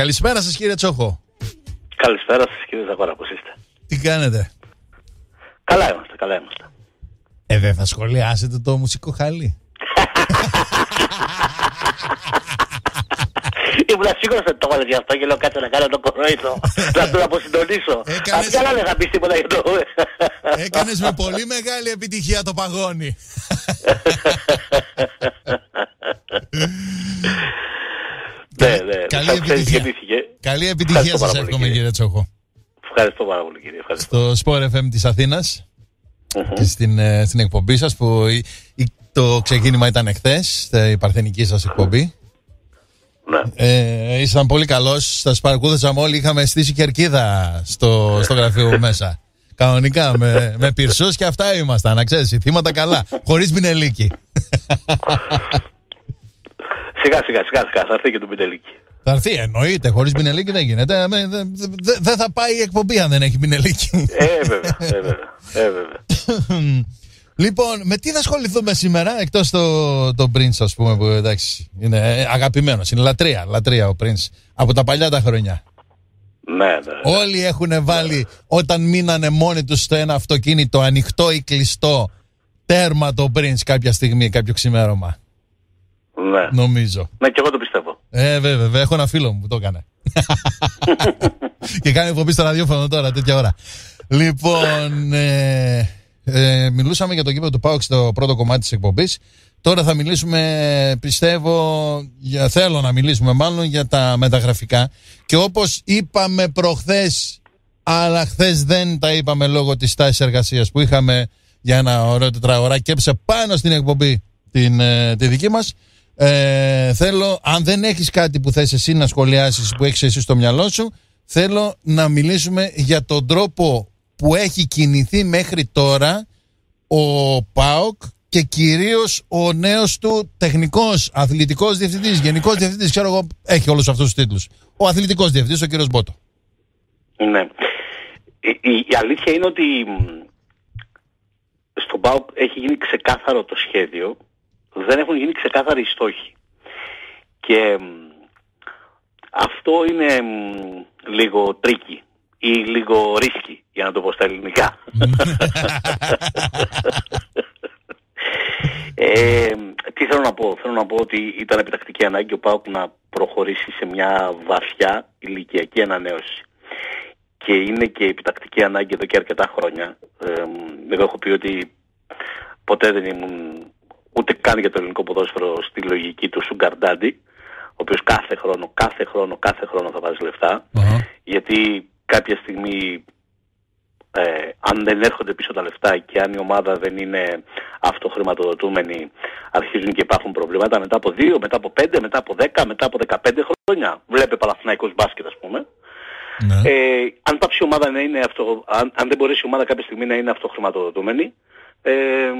Καλησπέρα σας κύριε Τσόχο. Καλησπέρα σας κύριε Ζαγόρα, πώς είστε; Τι κάνετε; Καλά είμαστε, καλά είμαστε. Ε, δεν θα σχολιάσετε το μουσικό χαλί. Ήμουν σίγουρος ότι το έβαλες γι' αυτό και λέω κάτσε να κάνω το κορόιδο. να το αποσυντονίσω. Έκανες- Αν καλά δεν θα πεις τίποτα για το... Έκανες με πολύ μεγάλη επιτυχία το παγόνι. Ναι, ναι. Καλή Θα ξέρεις επιτυχία. γεννήθηκε. Καλή επιτυχία Ευχαριστώ σας πάρα πολύ, εύχομαι κύριε. κύριε Τσόχο. Ευχαριστώ πάρα πολύ κύριε. Ευχαριστώ. Στο Sport FM της Αθήνας Μμμ. και στην, ε, στην εκπομπή σας που η- η- το ξεκίνημα ήταν εχθές, η παρθενική σας εκπομπή. Ναι. Ε, ήσταν πολύ καλός, σας παρακούδασαμε όλοι, είχαμε στήσει κερκίδα στο, στο γραφείο μου μέσα. Κανονικά, με, με πυρσούς και αυτά ήμασταν, να ξέρεις, οι θύματα καλά, χωρίς μινελίκι. Σιγά σιγά σιγά σιγά θα έρθει και το Πιτελίκη. Θα έρθει, εννοείται, χωρίς μινελίκι δεν γίνεται. Ε, με- δε- δε- δε- Δεν θα πάει η εκπομπή αν δεν έχει μινελίκι. Ε, βέβαια, ε, βέβαια, ε, βέβαια. Λοιπόν, με τι θα ασχοληθούμε σήμερα, εκτός το, το Prince, ας πούμε, που εντάξει, είναι ε, αγαπημένος, είναι λατρεία, λατρεία ο Prince, από τα παλιά τα χρόνια. Ναι, ναι. Όλοι έχουν βάλει όταν μείνανε μόνοι τους στο ένα αυτοκίνητο ανοιχτό ή κλειστό τέρμα το Prince κάποια στιγμή, κάποιο ξημέρωμα. Ναι. Νομίζω. Ναι, και εγώ το πιστεύω. Ε, βέβαια, βέβαια, έχω ένα φίλο μου που το έκανε. και κάνει εκπομπή στο ραδιόφωνο τώρα, τέτοια ώρα. Λοιπόν, ε, ε, μιλούσαμε για το κήπο του Πάουξ στο πρώτο κομμάτι της εκπομπής. Τώρα θα μιλήσουμε, πιστεύω, για, θέλω να μιλήσουμε μάλλον για τα μεταγραφικά. Και όπως είπαμε προχθές, αλλά χθες δεν τα είπαμε λόγω της τάσης εργασίας που είχαμε για ένα ωραίο τετραωράκι και έπεσε πάνω στην εκπομπή την, ε, τη δική μας. Ε, θέλω, αν δεν έχεις κάτι που θες εσύ να σχολιάσεις που έχεις εσύ στο μυαλό σου, θέλω να μιλήσουμε για τον τρόπο που έχει κινηθεί μέχρι τώρα ο ΠΑΟΚ και κυρίως ο νέος του τεχνικός, αθλητικός διευθυντής, γενικός διευθυντής, ξέρω εγώ, έχει όλους αυτούς τους τίτλους. Ο αθλητικός διευθυντής, ο κύριος Μπότο. Ναι. Η, η, η αλήθεια είναι ότι μ, στον ΠΑΟΚ έχει γίνει ξεκάθαρο το σχέδιο, δεν έχουν γίνει ξεκάθαροι οι στόχοι. Και μ, αυτό είναι μ, λίγο tricky ή λίγο risky, για να το πω στα ελληνικά. Ε, τι θέλω να πω. Θέλω να πω ότι ήταν επιτακτική ανάγκη ο ΠΑΟΚ να προχωρήσει σε μια βαθιά ηλικιακή ανανέωση. Και είναι και επιτακτική ανάγκη εδώ και αρκετά χρόνια. Ε, εγώ έχω πει ότι ποτέ δεν ήμουν ούτε καν για το ελληνικό ποδόσφαιρο στη λογική του Σουγκαρντάντι, ο οποίος κάθε χρόνο, κάθε χρόνο, κάθε χρόνο θα βάζει λεφτά. Γιατί κάποια στιγμή ε, αν δεν έρχονται πίσω τα λεφτά και αν η ομάδα δεν είναι αυτοχρηματοδοτούμενη αρχίζουν και υπάρχουν προβλήματα μετά από 2, μετά από 5, μετά από 10, μετά από 15 χρόνια. Βλέπε Παλαθηναϊκός μπάσκετ ας πούμε. Ναι. Ε, αν πάψει η ομάδα να είναι αυτο, αν, αν δεν μπορέσει η ομάδα κάποια στιγμή να είναι αυτοχρηματοδοτούμενη ε,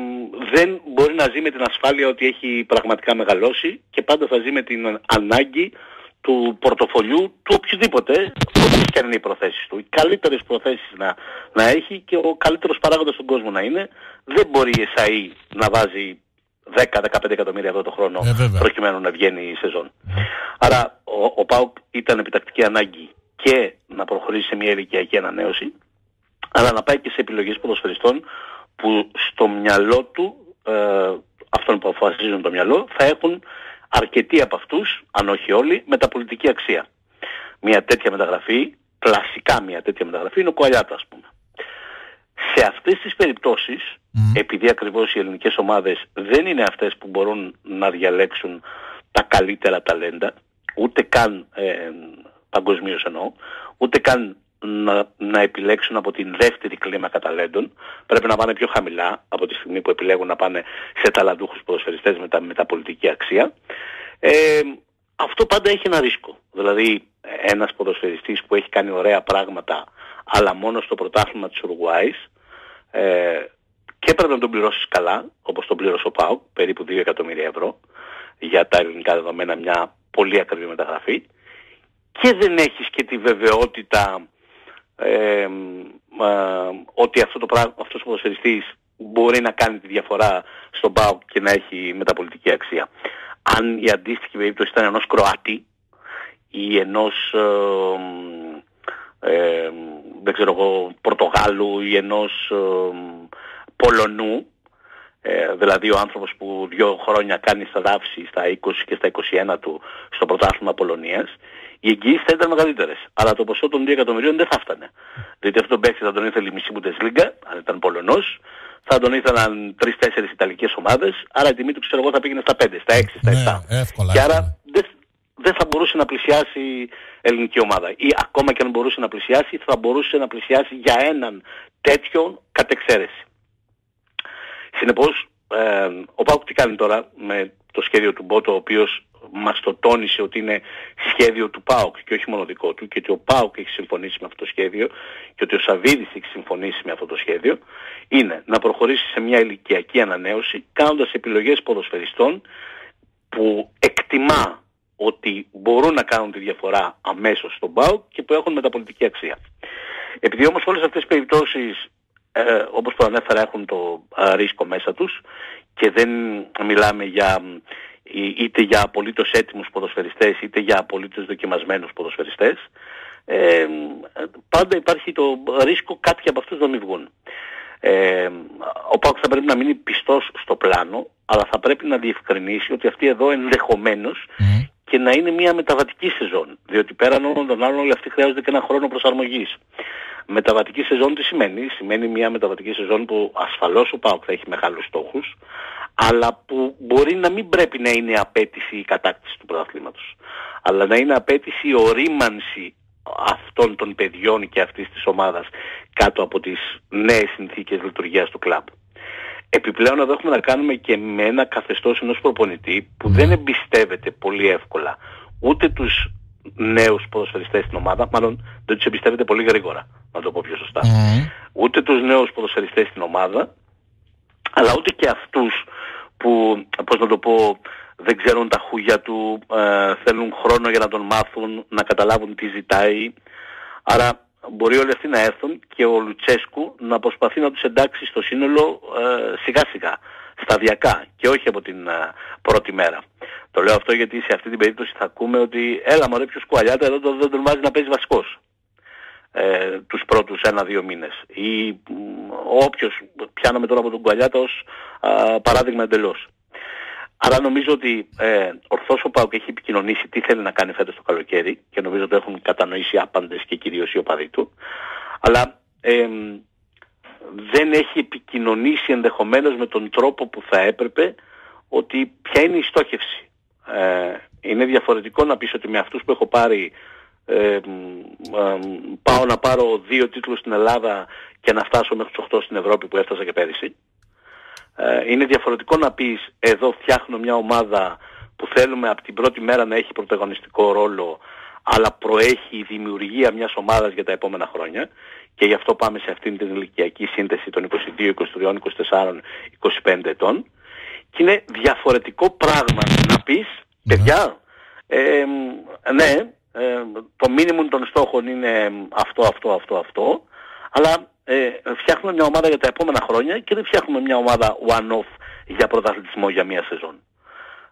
δεν μπορεί να ζει με την ασφάλεια ότι έχει πραγματικά μεγαλώσει και πάντα θα ζει με την ανάγκη του πορτοφολιού του οποιοδήποτε, όπως και αν είναι οι προθέσεις του. Οι καλύτερες προθέσεις να, να έχει και ο καλύτερος παράγοντας στον κόσμο να είναι. Δεν μπορεί η ΕΣΑΗ να βάζει 10-15 εκατομμύρια ευρώ το χρόνο Ε, βέβαια. προκειμένου να βγαίνει η σεζόν. Άρα ο, ο ΠΑΟΚ ήταν επιτακτική ανάγκη και να προχωρήσει σε μια ηλικιακή ανανέωση αλλά να πάει και σε επιλογές ποδοσφαιριστών που στο μυαλό του, ε, αυτών που αποφασίζουν το μυαλό, θα έχουν αρκετοί από αυτούς, αν όχι όλοι, μεταπολιτική αξία. Μια τέτοια μεταγραφή, κλασικά μια τέτοια μεταγραφή είναι ο Κουαλιάτα ας πούμε. Σε αυτές τις περιπτώσεις, επειδή ακριβώς οι ελληνικές ομάδες δεν είναι αυτές που μπορούν να διαλέξουν τα καλύτερα ταλέντα, ούτε καν ε, παγκοσμίως εννοώ, ούτε καν να, να επιλέξουν από την δεύτερη κλίμακα ταλέντων. Πρέπει να πάνε πιο χαμηλά από τη στιγμή που επιλέγουν να πάνε σε ταλαντούχους ποδοσφαιριστές με τα, με τα πολιτική αξία. Ε, αυτό πάντα έχει ένα ρίσκο. Δηλαδή ένας ποδοσφαιριστής που έχει κάνει ωραία πράγματα αλλά μόνο στο πρωτάθλημα της Ουρουγουάης ε, και πρέπει να τον πληρώσεις καλά, όπως τον πλήρωσε ο ΠΑΟΚ, περίπου 2 εκατομμύρια ευρώ για τα ελληνικά δεδομένα μια πολύ ακριβή μεταγραφή και δεν έχεις και τη βεβαιότητα ε, ε, ότι αυτό το πράγμα, αυτός ο ποδοσφαιριστής μπορεί να κάνει τη διαφορά στον ΠΑΟΚ και να έχει μεταπολιτική αξία. Αν η αντίστοιχη περίπτωση ήταν ενός Κροάτη ή ενός ε, δεν ξέρω εγώ, Πορτογάλου ή ενός Πολωνού ε, δηλαδή ο άνθρωπος που δύο χρόνια κάνει σταδάφηση στα 20 και στα 21 του στο πρωτάθλημα Πολωνίας, οι εγγυήσεις θα ήταν μεγαλύτερες. Αλλά το ποσό των 2 εκατομμυρίων δεν θα φτανε. Δηλαδή αυτό τον παίκτη θα τον ήθελε η μισή Bundesliga, αν ήταν Πολωνός, θα τον ήθελαν 3-4 Ιταλικές ομάδες, άρα η τιμή του ξέρω εγώ θα πήγαινε στα 5, στα 6, στα 7. Ναι, εύκολα, και άρα δεν, δεν θα μπορούσε να πλησιάσει ελληνική ομάδα. Ή ακόμα και αν μπορούσε να πλησιάσει, θα μπορούσε να πλησιάσει για έναν τέτοιον κατ' εξαίρεση. Συνεπώς, ε, ο Πάουκ τι κάνει τώρα με το σχέδιο του Μπότο, ο οποίος μας το τόνισε ότι είναι σχέδιο του ΠΑΟΚ και όχι μόνο δικό του και ότι ο ΠΑΟΚ έχει συμφωνήσει με αυτό το σχέδιο και ότι ο Σαββίδης έχει συμφωνήσει με αυτό το σχέδιο είναι να προχωρήσει σε μια ηλικιακή ανανέωση κάνοντας επιλογές ποδοσφαιριστών που εκτιμά ότι μπορούν να κάνουν τη διαφορά αμέσως στον ΠΑΟΚ και που έχουν μεταπολιτική αξία. Επειδή όμως όλες αυτές τις περιπτώσεις ε, όπως προανέφερα έχουν το ρίσκο μέσα τους και δεν μιλάμε για είτε για απολύτως έτοιμους ποδοσφαιριστές είτε για απολύτως δοκιμασμένους ποδοσφαιριστές ε, πάντα υπάρχει το ρίσκο κάτι από αυτούς να μην βγουν. Ε, ο Πάουκ θα πρέπει να μείνει πιστός στο πλάνο αλλά θα πρέπει να διευκρινίσει ότι αυτή εδώ ενδεχομένως και να είναι μια μεταβατική σεζόν διότι πέραν όλων των άλλων όλοι αυτοί χρειάζονται και ένα χρόνο προσαρμογής. Μεταβατική σεζόν τι σημαίνει. Σημαίνει μια μεταβατική σεζόν που ασφαλώς ο ΠΑΟΚ θα έχει μεγάλους στόχους, αλλά που μπορεί να μην πρέπει να είναι απέτηση η κατάκτηση του πρωταθλήματος. Αλλά να είναι απέτηση η ορίμανση αυτών των παιδιών και αυτής της ομάδας κάτω από τις νέες συνθήκες λειτουργίας του κλαμπ. Επιπλέον εδώ έχουμε να κάνουμε και με ένα καθεστώς ενός προπονητή που δεν εμπιστεύεται πολύ εύκολα ούτε τους νέους ποδοσφαιριστές στην ομάδα, μάλλον δεν τους εμπιστεύεται πολύ γρήγορα, να το πω πιο σωστά. Ούτε τους νέους ποδοσφαιριστές στην ομάδα, αλλά ούτε και αυτούς που, πώς να το πω, δεν ξέρουν τα χούγια του, ε, θέλουν χρόνο για να τον μάθουν, να καταλάβουν τι ζητάει. Άρα μπορεί όλοι αυτοί να έρθουν και ο Λουτσέσκου να προσπαθεί να τους εντάξει στο σύνολο ε, σιγά σιγά, σταδιακά και όχι από την ε, πρώτη μέρα. Το λέω αυτό γιατί σε αυτή την περίπτωση θα ακούμε ότι έλα μωρέ ποιος κουαλιάται εδώ δεν τον βάζει να παίζεις βασικός ε, τους πρώτους ένα-δύο μήνες ή όποιος πιάναμε τώρα από τον Κουαλιάτα ως α, παράδειγμα εντελώς. Άρα νομίζω ότι ε, ορθώς ο Πάουκ έχει επικοινωνήσει τι θέλει να κάνει φέτος το καλοκαίρι και νομίζω ότι έχουν κατανοήσει άπαντες και κυρίως οι οπαδοί του. Αλλά ε, δεν έχει επικοινωνήσει ενδεχομένως με τον τρόπο που θα έπρεπε ότι ποια είναι η στόχευση. Ε, είναι διαφορετικό να πεις ότι με αυτούς που έχω πάρει ε, ε, πάω να πάρω δύο τίτλους στην Ελλάδα και να φτάσω μέχρι τους 8 στην Ευρώπη που έφτασα και πέρυσι. Ε, είναι διαφορετικό να πεις εδώ φτιάχνω μια ομάδα που θέλουμε από την πρώτη μέρα να έχει πρωταγωνιστικό ρόλο αλλά προέχει η δημιουργία μιας ομάδας για τα επόμενα χρόνια και γι' αυτό πάμε σε αυτήν την ηλικιακή σύνθεση των 22, 23, 24, 25 ετών και είναι διαφορετικό πράγμα να πεις, ναι. παιδιά, ε, ναι, ε, το μήνυμο των στόχων είναι αυτό, αυτό, αυτό, αυτό, αλλά ε, φτιάχνουμε μια ομάδα για τα επόμενα χρόνια και δεν φτιάχνουμε μια ομάδα one-off για πρωταθλητισμό για μια σεζόν.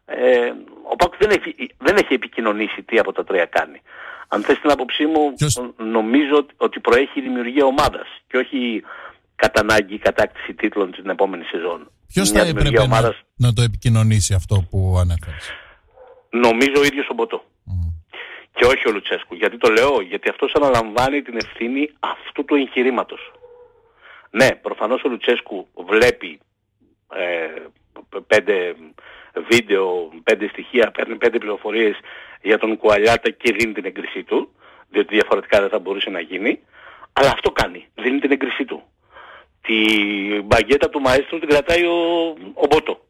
Ε, ο Πάκ δεν έχει, δεν έχει επικοινωνήσει τι από τα τρία κάνει. Αν θες την άποψή μου, νομίζω ότι προέχει η δημιουργία ομάδας και όχι κατά ανάγκη η κατάκτηση τίτλων την επόμενη σεζόν. Ποιος θα έπρεπε ομάδας... να, το επικοινωνήσει αυτό που ανέφερες; Νομίζω ο ίδιος ο Μποτό. Και όχι ο Λουτσέσκου. Γιατί το λέω, γιατί αυτός αναλαμβάνει την ευθύνη αυτού του εγχειρήματος. Ναι, προφανώς ο Λουτσέσκου βλέπει ε, πέντε βίντεο, πέντε στοιχεία, παίρνει πέντε πληροφορίες για τον Κουαλιάτα και δίνει την έγκρισή του, διότι διαφορετικά δεν θα μπορούσε να γίνει. Αλλά αυτό κάνει, δίνει την έγκρισή του. Τη μπαγκέτα του μαέστρου την κρατάει ο, ο Μπότο.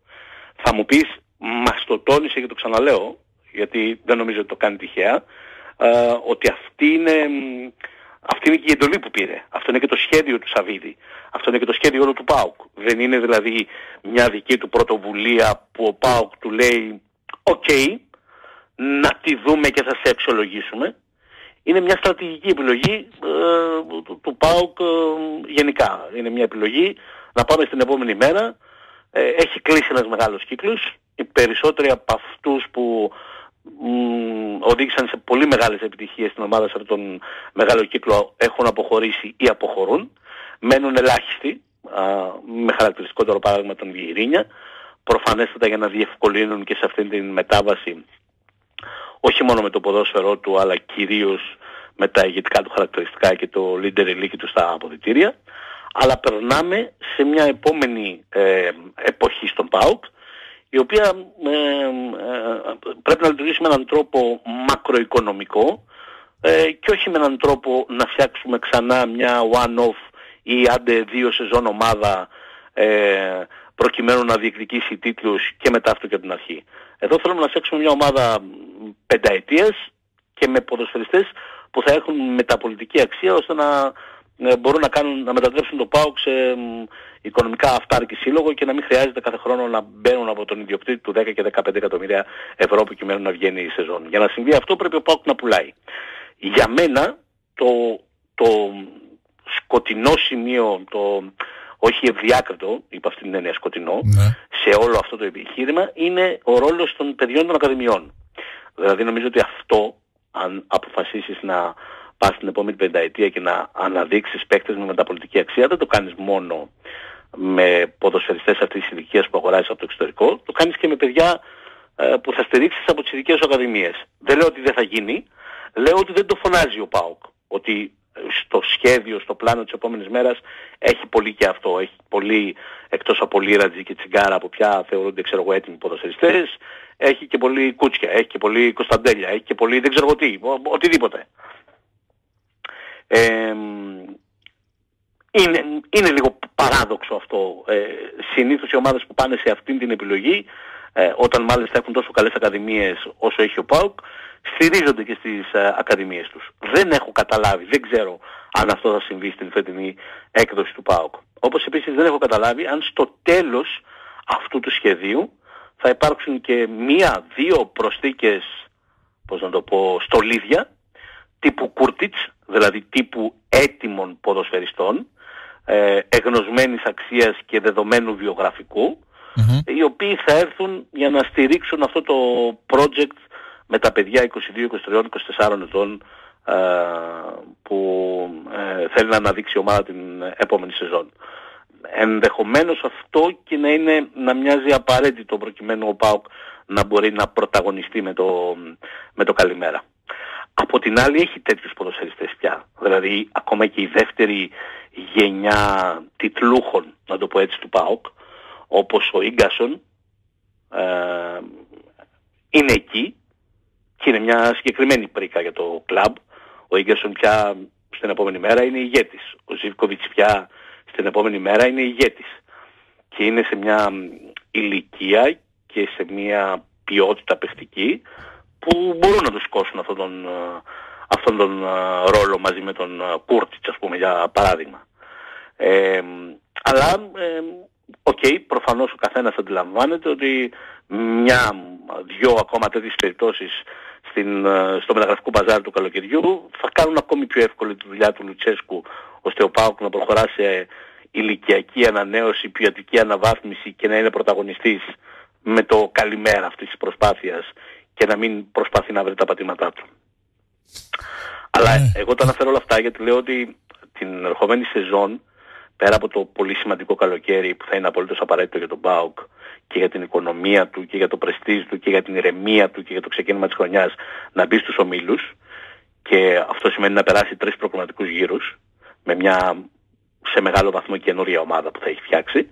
Θα μου πεις, μας το τόνισε και το ξαναλέω, γιατί δεν νομίζω ότι το κάνει τυχαία, ε, ότι αυτή είναι, αυτή είναι και η εντολή που πήρε. Αυτό είναι και το σχέδιο του Σαββίδη. Αυτό είναι και το σχέδιο όλου του ΠΑΟΚ. Δεν είναι δηλαδή μια δική του πρωτοβουλία που ο ΠΑΟΚ του λέει «ΟΚ, να τη δούμε και θα σε αξιολογήσουμε». Είναι μια στρατηγική επιλογή ε, του, του ΠΑΟΚ ε, γενικά. Είναι μια επιλογή να πάμε στην επόμενη μέρα. Ε, έχει κλείσει ένας μεγάλος κύκλος. Οι περισσότεροι από αυτούς που οδήγησαν σε πολύ μεγάλες επιτυχίες στην ομάδα σε αυτόν τον μεγάλο κύκλο. Έχουν αποχωρήσει ή αποχωρούν. Μένουν ελάχιστοι, με χαρακτηριστικότερο παράδειγμα τον Βιερίνια, προφανέστατα για να διευκολύνουν και σε αυτήν την μετάβαση όχι μόνο με το ποδόσφαιρό του αλλά κυρίως με τα ηγετικά του χαρακτηριστικά και το leader elite του στα αποδητήρια. Αλλά περνάμε σε μια επόμενη ε, εποχή στον ΠΑΟΚ η οποία ε, ε, πρέπει να λειτουργήσει με έναν τρόπο μακροοικονομικό ε, και όχι με έναν τρόπο να φτιάξουμε ξανά μια one-off ή άντε δύο σεζόν ομάδα προκειμένου να διεκδικήσει τίτλους και μετά αυτό και από την αρχή. Εδώ θέλουμε να φτιάξουμε μια ομάδα πενταετίας και με ποδοσφαιριστές που θα έχουν μεταπολιτική αξία ώστε να ε, μπορούν να, κάνουν, να μετατρέψουν το ΠΑΟΚ σε οικονομικά αυτάρκη σύλλογο και να μην χρειάζεται κάθε χρόνο να μπαίνουν από τον ιδιοκτήτη του 10 και 15 εκατομμύρια ευρώ προκειμένου να βγαίνει η σεζόν. Για να συμβεί αυτό πρέπει ο ΠΑΟΚ να πουλάει. Για μένα το, το σκοτεινό σημείο, το όχι ευδιάκριτο, είπα αυτή την έννοια σκοτεινό, ναι. σε όλο αυτό το επιχείρημα είναι ο ρόλος των παιδιών των ακαδημιών. Δηλαδή νομίζω ότι αυτό, αν αποφασίσεις να πας στην επόμενη πενταετία και να αναδείξεις παίκτες με μεταπολιτική αξία, δεν το κάνεις μόνο με ποδοσφαιριστές αυτής της ηλικίας που αγοράζεις από το εξωτερικό, το κάνεις και με παιδιά ε, που θα στηρίξεις από τις ειδικές σου ακαδημίες. Δεν λέω ότι δεν θα γίνει, λέω ότι δεν το φωνάζει ο ΠΑΟΚ. Ότι στο σχέδιο, στο πλάνο της επόμενης μέρας έχει πολύ και αυτό. Έχει πολύ, εκτός από Λίρατζη και Τσιγκάρα που πια θεωρούνται ξέρω εγώ έτοιμοι ποδοσφαιριστές, έχει και πολύ Κούτσια, έχει και πολύ Κωνσταντέλια, έχει και πολύ δεν ξέρω τι, οτιδήποτε. Ε, είναι, είναι λίγο παράδοξο αυτό. Ε, συνήθως οι ομάδες που πάνε σε αυτήν την επιλογή, ε, όταν μάλιστα έχουν τόσο καλές ακαδημίες όσο έχει ο ΠΑΟΚ, στηρίζονται και στις ε, ακαδημίες τους. Δεν έχω καταλάβει, δεν ξέρω αν αυτό θα συμβεί στην φετινή έκδοση του ΠΑΟΚ. Όπως επίσης δεν έχω καταλάβει αν στο τέλος αυτού του σχεδίου θα υπάρξουν και μία-δύο προσθήκες, πώς να το πω, στολίδια, τύπου Κούρτιτς, δηλαδή τύπου έτοιμων ποδοσφαιριστών, ε, εγνωσμένης αξίας και δεδομένου οι οποίοι θα έρθουν για να στηρίξουν αυτό το project με τα παιδιά 22, 23, 24 ετών ε, που ε, θέλει να αναδείξει η ομάδα την επόμενη σεζόν. Ενδεχομένως αυτό και να, είναι, να μοιάζει απαραίτητο προκειμένου ο ΠΑΟΚ να μπορεί να πρωταγωνιστεί με το, με το καλημέρα. Από την άλλη έχει τέτοιους ποδοσφαιριστές πια. Δηλαδή ακόμα και η δεύτερη γενιά τιτλούχων, να το πω έτσι, του ΠΑΟΚ, όπως ο Ίγκασον, ε, είναι εκεί και είναι μια συγκεκριμένη πρίκα για το κλαμπ. Ο Ίγκασον πια στην επόμενη μέρα είναι ηγέτης. Ο Ζιβκοβιτς πια στην επόμενη μέρα είναι ηγέτης. Και είναι σε μια ηλικία και σε μια ποιότητα παιχτική που μπορούν να τους σηκώσουν αυτόν τον, ε, αυτόν τον ε, ρόλο μαζί με τον ε, Κούρτιτς ας πούμε για παράδειγμα. Ε, αλλά, OK, okay, προφανώς ο καθένας αντιλαμβάνεται ότι μια, δυο ακόμα τέτοιες περιπτώσεις στην, στο μεταγραφικό μπαζάρ του καλοκαιριού θα κάνουν ακόμη πιο εύκολη τη δουλειά του Λουτσέσκου ώστε ο ΠΑΟΚ να προχωρά σε ηλικιακή ανανέωση, ποιοτική αναβάθμιση και να είναι πρωταγωνιστής με το καλημέρα αυτής της προσπάθειας και να μην προσπαθεί να βρει τα πατήματά του. Αλλά ναι. εγώ το αναφέρω όλα αυτά γιατί λέω ότι την ερχόμενη σεζόν πέρα από το πολύ σημαντικό καλοκαίρι που θα είναι απολύτως απαραίτητο για τον ΠΑΟΚ και για την οικονομία του και για το πρεστίζ του και για την ηρεμία του και για το ξεκίνημα της χρονιάς να μπει στους ομίλους και αυτό σημαίνει να περάσει τρεις προκριματικούς γύρους με μια σε μεγάλο βαθμό καινούρια ομάδα που θα έχει φτιάξει.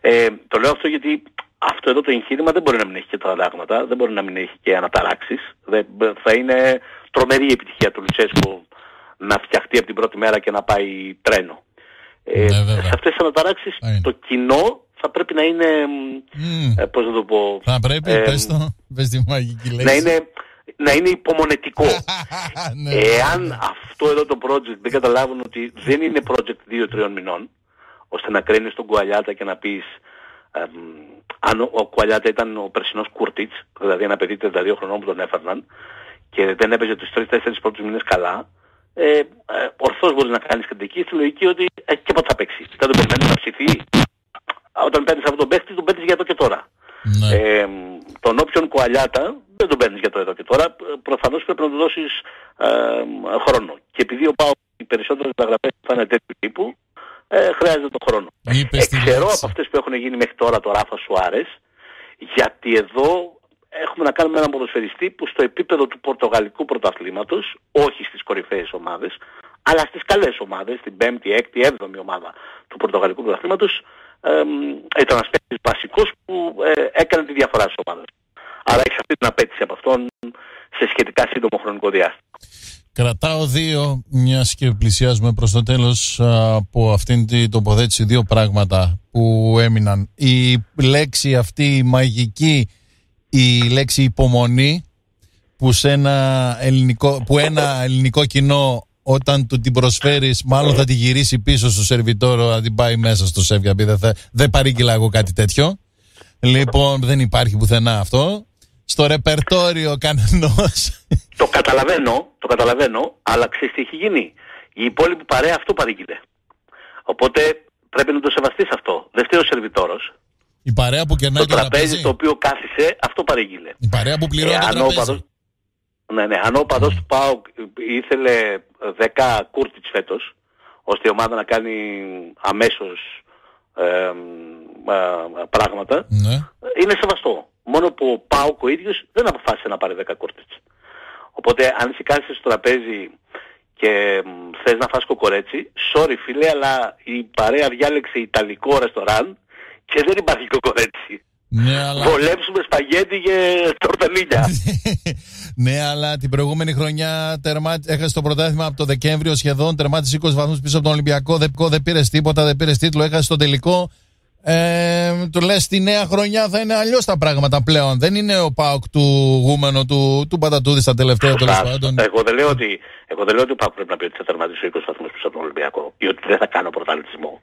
Ε, το λέω αυτό γιατί αυτό εδώ το εγχείρημα δεν μπορεί να μην έχει και τα αλλάγματα, δεν μπορεί να μην έχει και αναταράξεις. Δεν, θα είναι τρομερή η επιτυχία του Λουτσέσκου να φτιαχτεί από την πρώτη μέρα και να πάει τρένο. Ε, ναι, σε αυτές τις αναταράξεις το κοινό θα πρέπει να είναι, mm. ε, πώς να το πω... Θα πρέπει, ε, πες το, πες τη μαγική λέξη. Να είναι, να είναι υπομονετικό. ναι, Εάν ναι. αυτό εδώ το project δεν καταλάβουν ότι δεν είναι project 2-3 μηνών, ώστε να κρίνεις τον Κουαλιάτα και να πεις αν ο, ο Κουαλιάτα ήταν ο περσινός Κούρτιτς, δηλαδή ένα παιδί 32 χρονών που τον έφερναν και δεν έπαιζε τους 3-4 πρώτους μήνες καλά, ε, ε, ορθώς μπορείς να κάνεις κριτική στη λογική ότι ε, και πότε θα παίξει. Δεν τον περιμένεις να ψηθεί. Όταν παίρνεις από τον παίχτη, τον παίρνεις για εδώ και τώρα. Ναι. Ε, τον όποιον Κουαλιάτα δεν τον παίρνεις για το εδώ και τώρα. Προφανώς πρέπει να του δώσεις ε, χρόνο. Και επειδή ο Πάο οι περισσότερες μεταγραφές θα είναι τέτοιου τύπου, ε, χρειάζεται το χρόνο. Είπες τη Εξαιρώ λέξη. από αυτές που έχουν γίνει μέχρι τώρα το Ράφα Σουάρες, γιατί εδώ έχουμε να κάνουμε έναν ποδοσφαιριστή που στο επίπεδο του Πορτογαλικού πρωταθλήματος, όχι στις κορυφαίες ομάδες, αλλά στις καλές ομάδες, την 5η, 6η, 7η ομάδα του Πορτογαλικού πρωταθλήματος, εμ, ήταν ένας παίκτης βασικός που ε, έκανε τη διαφορά στις ομάδες. Άρα έχεις αυτή την απέτηση από αυτόν σε σχετικά σύντομο χρονικό διάστημα. Κρατάω δύο, μιας και πλησιάζουμε προς το τέλος α, από αυτήν την τοποθέτηση, δύο πράγματα που έμειναν. Η λέξη αυτή η μαγική, η λέξη υπομονή, που, σε ένα ελληνικό, που ένα ελληνικό κοινό όταν του την προσφέρεις μάλλον θα τη γυρίσει πίσω στο σερβιτόρο να την πάει μέσα στο σεφ γιατί δεν, θα, δεν παρήγγειλα εγώ κάτι τέτοιο. Λοιπόν, δεν υπάρχει πουθενά αυτό. Στο ρεπερτόριο κανενός Το καταλαβαίνω, το καταλαβαίνω, αλλά ξέρεις τι έχει γίνει. Η υπόλοιπη παρέα αυτό παρήγγειλε. Οπότε πρέπει να το σεβαστείς αυτό. Δεν φταίει ο σερβιτόρος. Η παρέα που κερνάει Το το τραπέζι τραπέζι. στο οποίο κάθισε, αυτό παρήγγειλε. Η παρέα που πληρώνει Ε, το αν ο τραπέζι. οπαδός- Ναι, ναι. Αν ο οπαδός του ΠΑΟΚ ήθελε 10 κούρτιτς φέτος, ώστε η ομάδα να κάνει αμέσως ε, ε, πράγματα, Ναι. είναι σεβαστό. Μόνο που ο ΠΑΟΚ ο ίδιος δεν αποφάσισε να πάρει 10 κούρτιτς. Οπότε αν εσύ κάθεσαι στο τραπέζι και μ, θες να φας κοκορέτσι, sorry φίλε, αλλά η παρέα διάλεξε ιταλικό ρεστοράν και δεν υπάρχει κοκορέτσι. Ναι, αλλά... Βολέψουμε σπαγγέτι και τορτελίνια. ναι, αλλά την προηγούμενη χρονιά τερμά... έχασε το πρωτάθλημα από το Δεκέμβριο σχεδόν. Τερμάτισε 20 βαθμούς πίσω από τον Ολυμπιακό. Δεν, δεν πήρες τίποτα, δεν πήρες τίτλο. Έχασε το τελικό. Ε, του λες τη νέα χρονιά θα είναι αλλιώς τα πράγματα πλέον. Δεν είναι ο Πάοκ του γούμενο του, του Πατατούδης στα τελευταία τέλος Σωστά. πάντων. Εγώ δεν λέω ότι, εγώ δεν λέω ότι ο ΠΑΟΚ πρέπει να πει ότι θα τερματίσει 20 βαθμούς πίσω από τον Ολυμπιακό ή ότι δεν θα κάνω πρωταθλητισμό.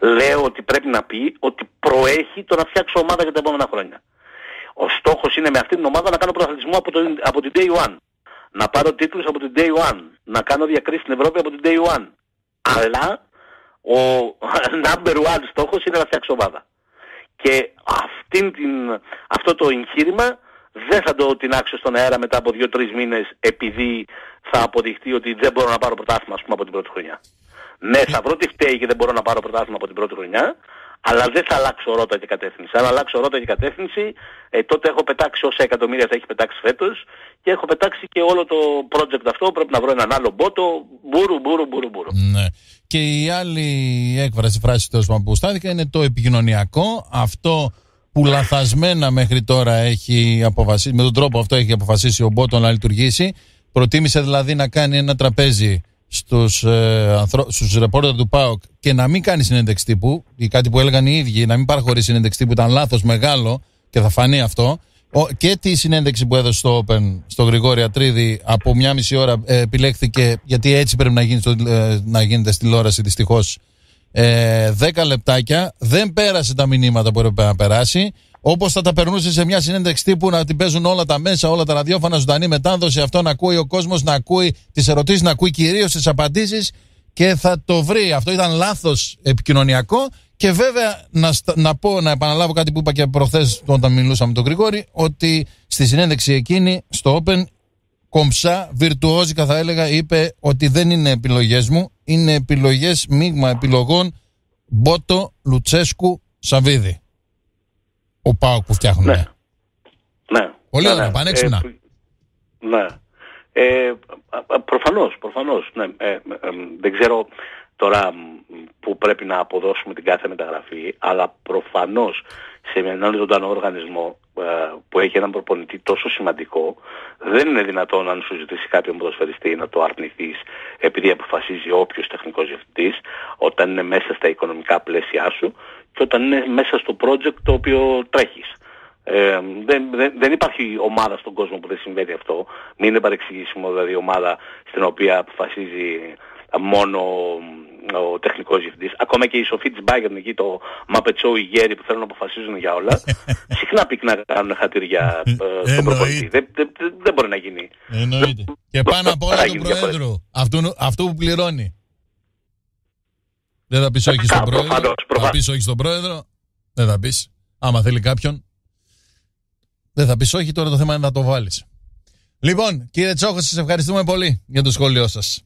Λέω ότι πρέπει να πει ότι προέχει το να φτιάξω ομάδα για τα επόμενα χρόνια. Ο στόχος είναι με αυτή την ομάδα να κάνω πρωταθλητισμό από, τον, από την day one. Να πάρω τίτλους από την day one. Να κάνω διακρίσεις στην Ευρώπη από την day one. Αλλά ο number one στόχος είναι να φτιάξω ομάδα. Και αυτήν την, αυτό το εγχείρημα δεν θα το τεινάξω στον αέρα μετά από 2-3 μήνες επειδή θα αποδειχτεί ότι δεν μπορώ να πάρω πρωτάθλημα ας πούμε από την πρώτη χρονιά. Ναι, θα βρω τι φταίει και δεν μπορώ να πάρω πρωτάθλημα από την πρώτη χρονιά, αλλά δεν θα αλλάξω ρότα και κατεύθυνση. Αν αλλάξω ρότα και κατεύθυνση, ε, τότε έχω πετάξει όσα εκατομμύρια θα έχει πετάξει φέτος και έχω πετάξει και όλο το project αυτό. Πρέπει να βρω έναν άλλο μπότο. Μπούρου, μπούρου, μπούρου, μπούρου. Ναι. Και η άλλη έκφραση, φράση τέλο πάντων που στάθηκα είναι το επικοινωνιακό. Αυτό που λαθασμένα μέχρι τώρα έχει αποφασίσει, με τον τρόπο αυτό έχει αποφασίσει ο Μπότον να λειτουργήσει. Προτίμησε δηλαδή να κάνει ένα τραπέζι στους, ε, ανθρω... στους ρεπόρτερ του ΠΑΟΚ και να μην κάνει συνέντευξη τύπου ή κάτι που έλεγαν οι ίδιοι, να μην παραχωρήσει συνέντευξη τύπου, ήταν λάθος μεγάλο και θα φανεί αυτό. Ο, και τη συνέντευξη που έδωσε στο Open στο Γρηγόρη Ατρίδη από μια μισή ώρα ε, επιλέχθηκε γιατί έτσι πρέπει να, γίνει στο, ε, να γίνεται στη τηλεόραση δυστυχώς. Ε, 10 λεπτάκια δεν πέρασε τα μηνύματα που έπρεπε να περάσει. Όπως θα τα περνούσε σε μια συνέντευξη τύπου να την παίζουν όλα τα μέσα, όλα τα ραδιόφωνα, ζωντανή μετάδοση, αυτό να ακούει ο κόσμος, να ακούει τις ερωτήσεις, να ακούει κυρίως τις απαντήσεις και θα το βρει. Αυτό ήταν λάθος επικοινωνιακό. Και βέβαια να, στα- να πω, να επαναλάβω κάτι που είπα και προχθές όταν μιλούσα με τον Γρηγόρη, ότι στη συνέντευξη εκείνη στο Open κομψά, βιρτουόζικα θα έλεγα, είπε ότι δεν είναι επιλογές μου, είναι επιλογές, μείγμα επιλογών Μπότο, Λουτσέσκου, Σαββίδη. Ο Πάοκ που φτιάχνουν. Ναι. Ναι. Πολύ ναι, ωραία, ναι. πανέξυπνα. Ε, ναι. Ε, α, α, προφανώς, προφανώς. Ναι. Ε, ε, ε, δεν ξέρω τώρα μ, που πρέπει να αποδώσουμε την κάθε μεταγραφή, αλλά προφανώς σε έναν ζωντανό οργανισμό ε, που έχει έναν προπονητή τόσο σημαντικό, δεν είναι δυνατόν αν σου ζητήσει κάποιον ποδοσφαιριστή να το αρνηθείς επειδή αποφασίζει όποιος τεχνικός διευθυντής, όταν είναι μέσα στα οικονομικά πλαίσια σου και όταν είναι μέσα στο project το οποίο τρέχεις. Ε, δεν, δεν, δεν υπάρχει ομάδα στον κόσμο που δεν συμβαίνει αυτό. Μην είναι παρεξηγήσιμο δηλαδή ομάδα στην οποία αποφασίζει μόνο ο τεχνικός διευθυντής. Ακόμα και οι σοφοί της Bayern εκεί το Μαπετσό, οι γέροι που θέλουν να αποφασίζουν για όλα. συχνά πυκνά κάνουν χατήρια ε, Εννοείται. στον προπονητή. Δεν, δεν, δεν, δεν μπορεί να γίνει. Εννοείται. Και πάνω απ' όλα θα του γίνει Προέδρου. Αυτού, αυτού που πληρώνει. Δεν θα πεις όχι στον Κα- Πρόεδρο. προφανώς, Θα προφανώς. πεις όχι στον Πρόεδρο. Δεν θα πεις. Άμα θέλει κάποιον. Δεν θα πεις όχι, τώρα το θέμα είναι να το βάλεις. Λοιπόν, κύριε Τσόχος, σας ευχαριστούμε πολύ για το σχόλιο σας.